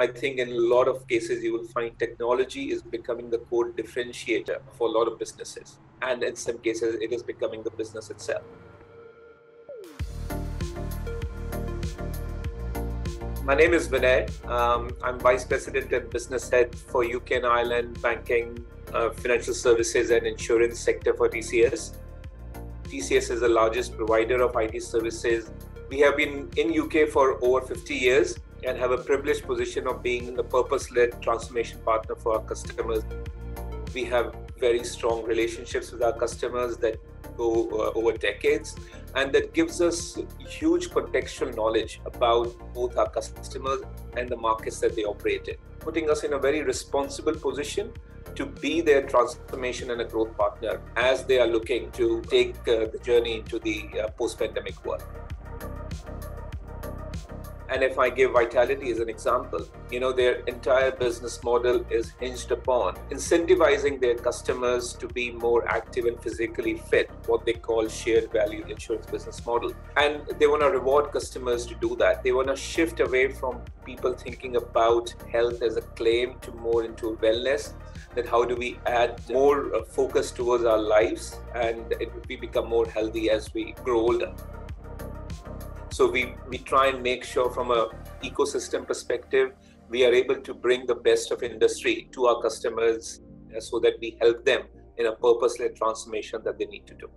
I think in a lot of cases, you will find technology is becoming the core differentiator for a lot of businesses. And in some cases, it is becoming the business itself. My name is Vinay. Um, I'm Vice President and Business Head for UK and Ireland Banking, uh, Financial Services and Insurance sector for TCS. TCS is the largest provider of IT services. We have been in UK for over 50 years and have a privileged position of being the purpose-led transformation partner for our customers. We have very strong relationships with our customers that go uh, over decades and that gives us huge contextual knowledge about both our customers and the markets that they operate in, putting us in a very responsible position to be their transformation and a growth partner as they are looking to take uh, the journey into the uh, post-pandemic world. And if I give Vitality as an example, you know, their entire business model is hinged upon incentivizing their customers to be more active and physically fit, what they call shared value insurance business model. And they want to reward customers to do that. They want to shift away from people thinking about health as a claim to more into wellness that how do we add more uh, focus towards our lives and it, we become more healthy as we grow older. So we, we try and make sure from a ecosystem perspective, we are able to bring the best of industry to our customers uh, so that we help them in a purpose-led transformation that they need to do.